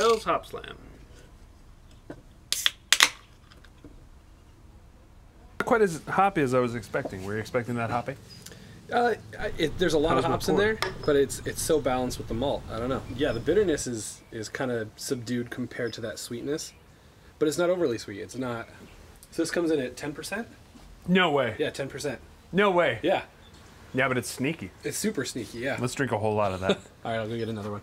Bell's Hopslam. Quite as hoppy as I was expecting. Were you expecting that hoppy? Uh, it, there's a lot How's of hops in there, but it's it's so balanced with the malt. I don't know. Yeah, the bitterness is is kind of subdued compared to that sweetness, but it's not overly sweet. It's not. So this comes in at ten percent. No way. Yeah, ten percent. No way. Yeah, Yeah, but it's sneaky. it's super sneaky. Yeah. Let's drink a whole lot of that. All right, I'll go get another one.